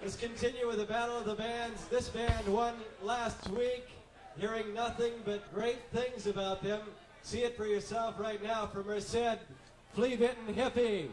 Let's continue with the Battle of the Bands. This band won last week. Hearing nothing but great things about them. See it for yourself right now from Merced, Flea Bitten Hippies.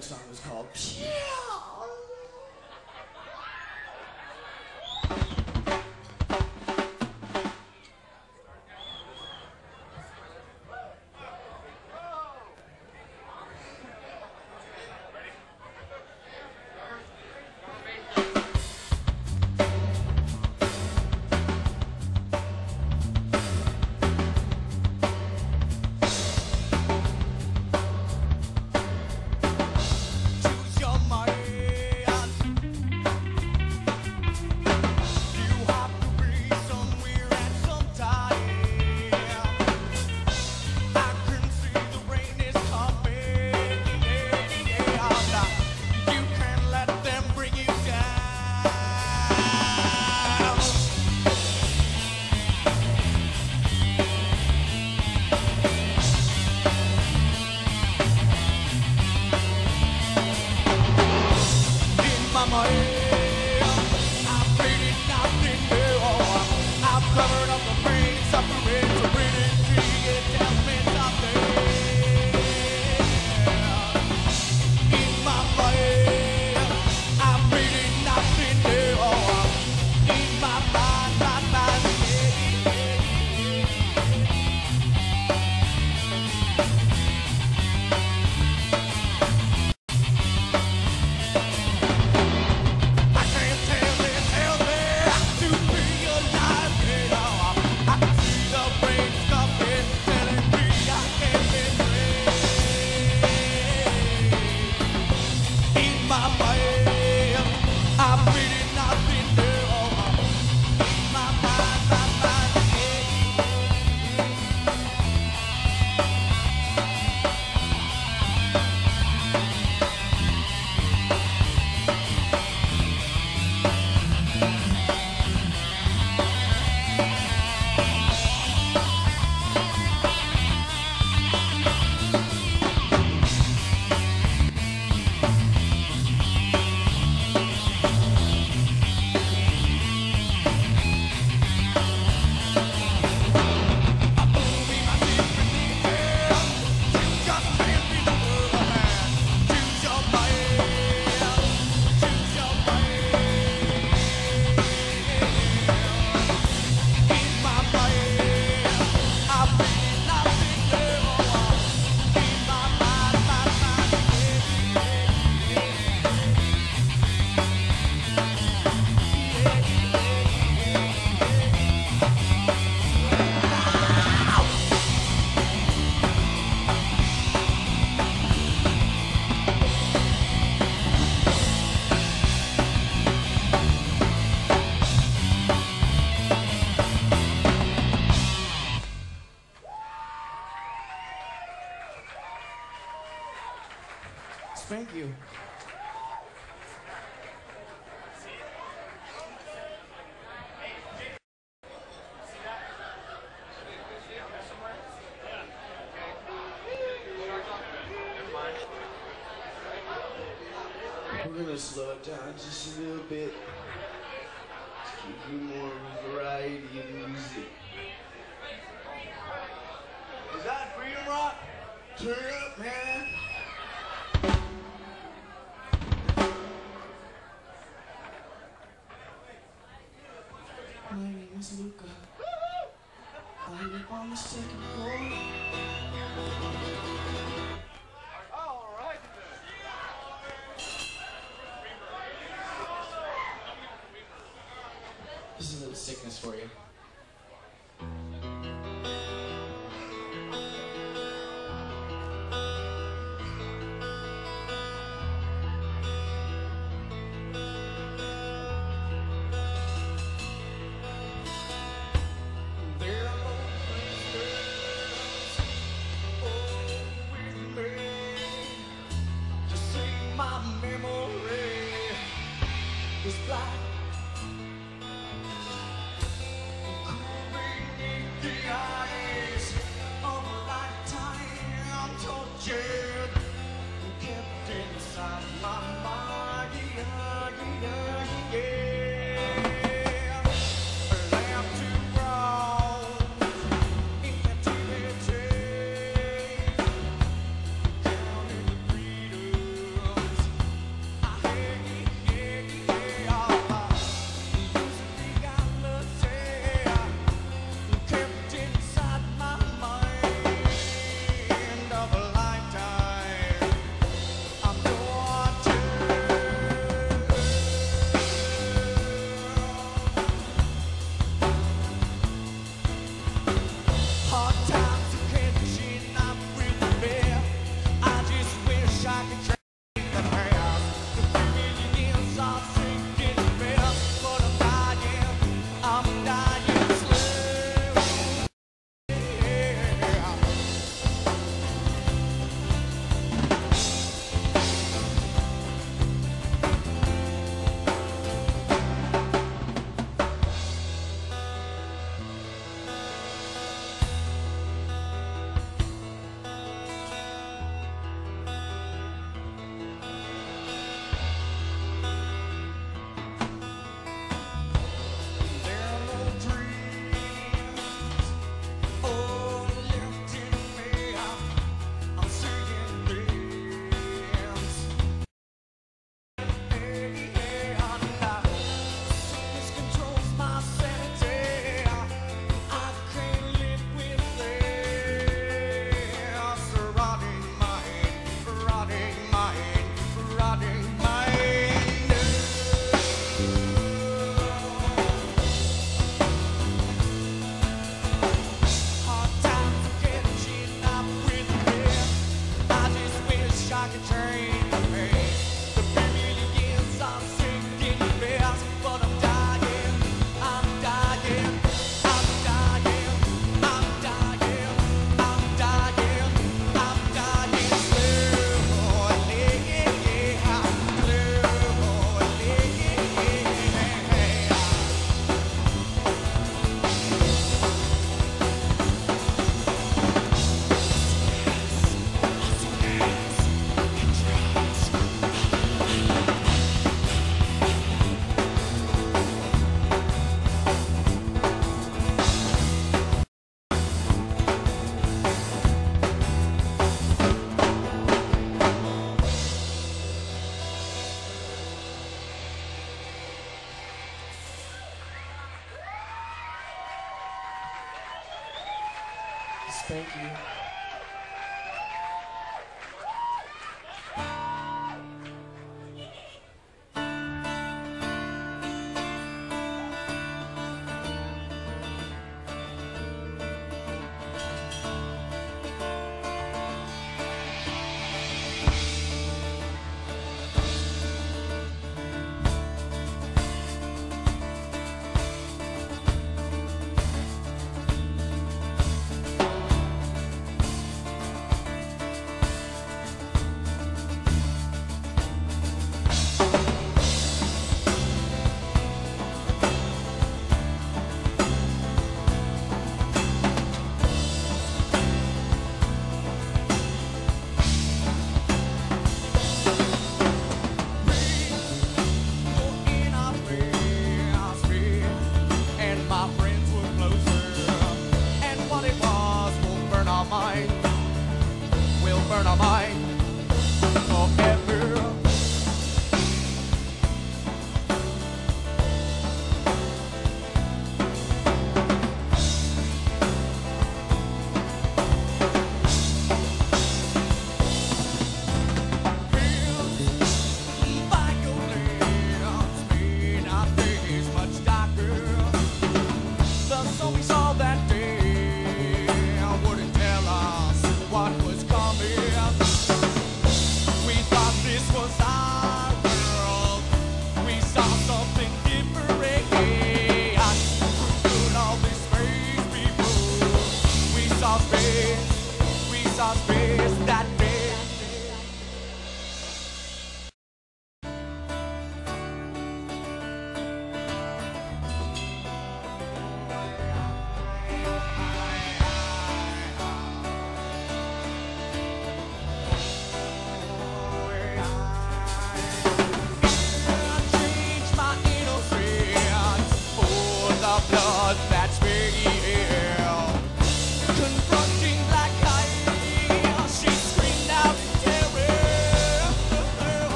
Next song is called Choose Turn man. My name is Luka. I live on the second floor. All right. This is a little sickness for you.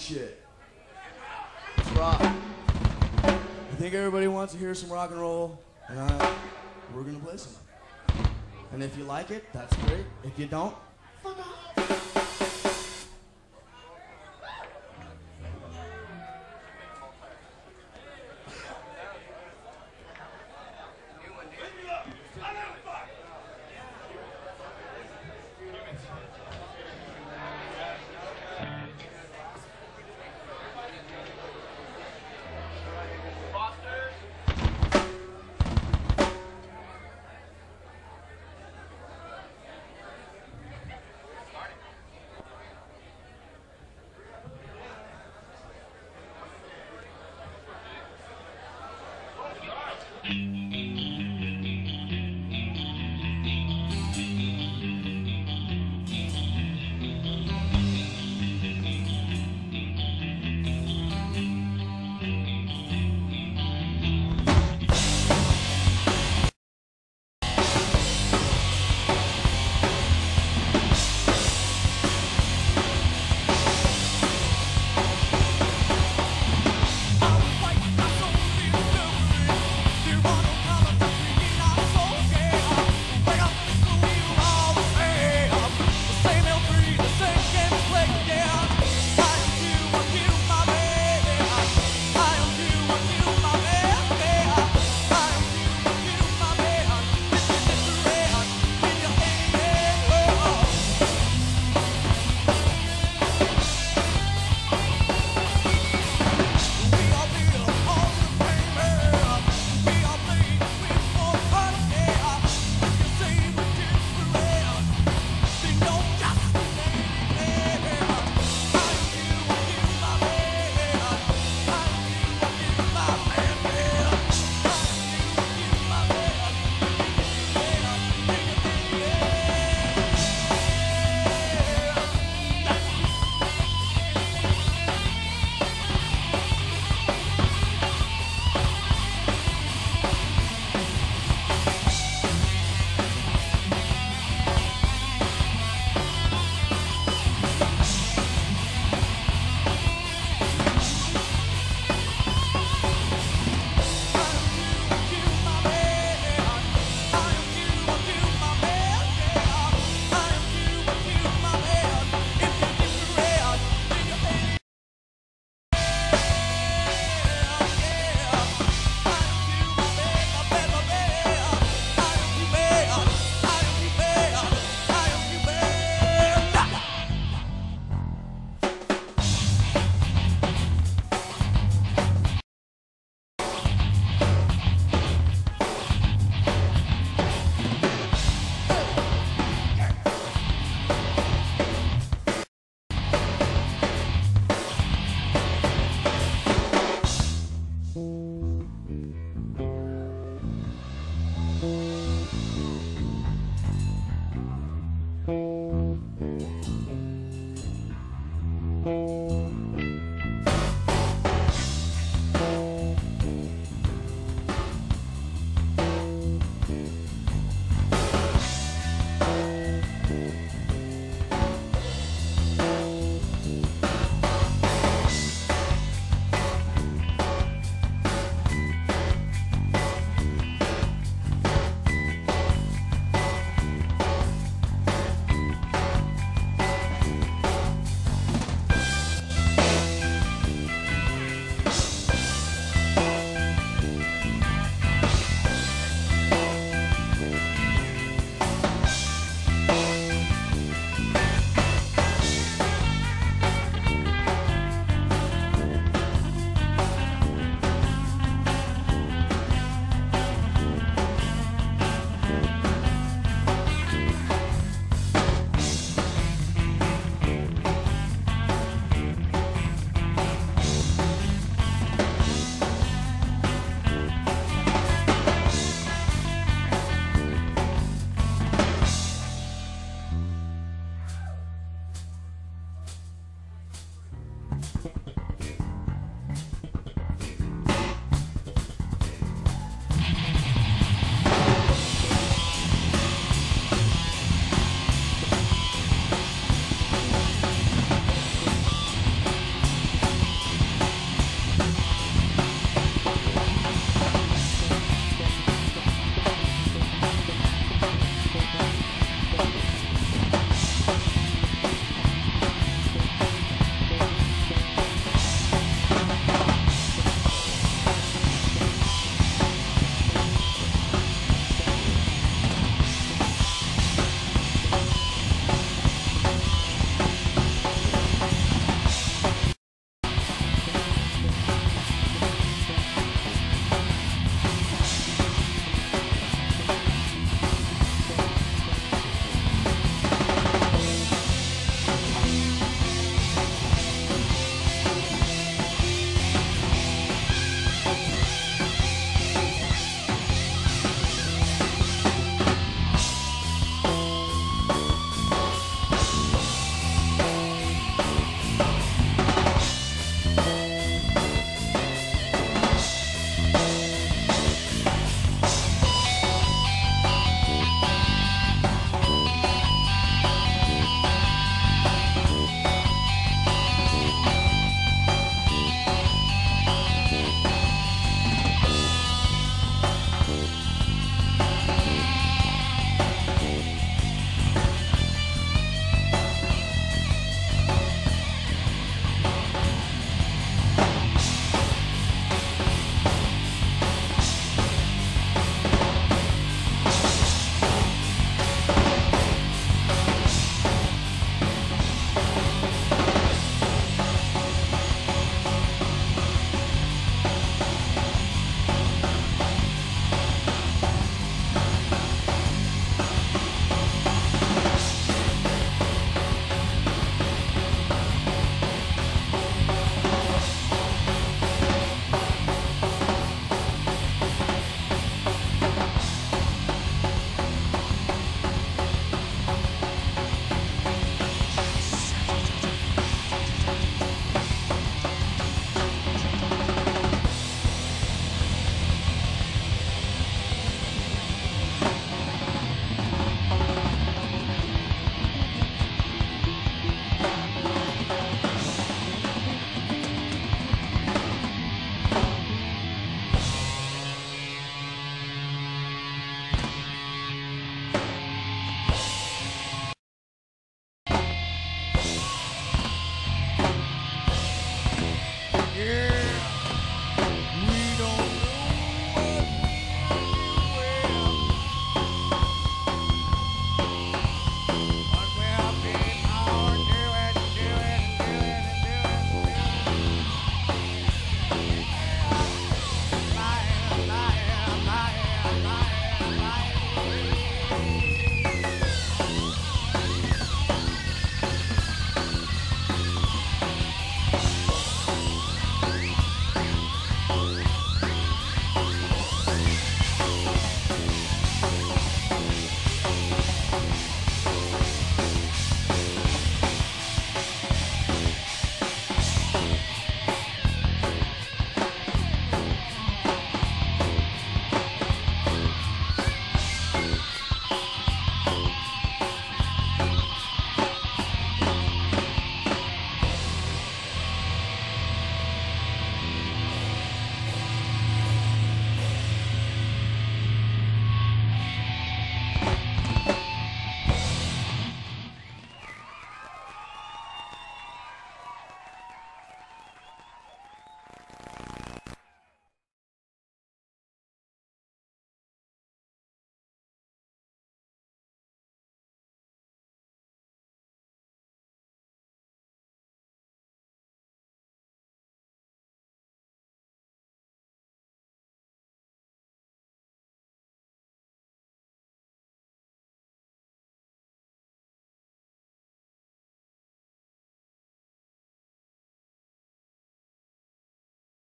Shit. Let's rock. I think everybody wants to hear some rock and roll, and uh, we're gonna play some. And if you like it, that's great. If you don't,